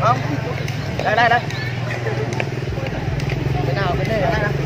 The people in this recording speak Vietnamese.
Ờ, đây đây đây. Cái nào cái này đây